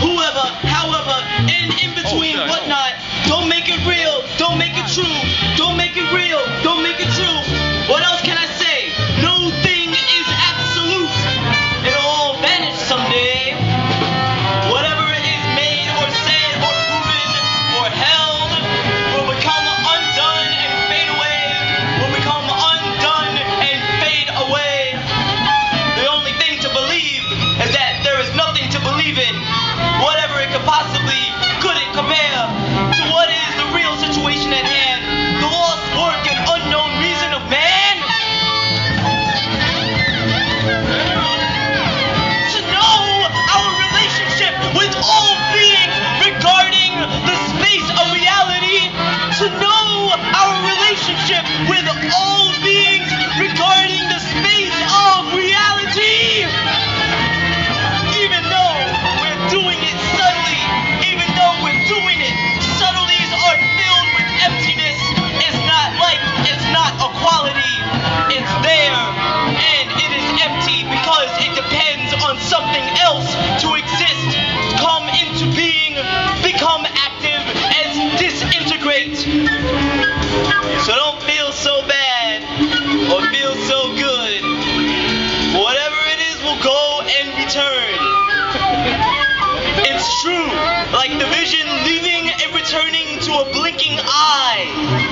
whoever, however, and in oh, between, oh, whatnot. Don't make it real. Don't like the vision leaving and returning to a blinking eye.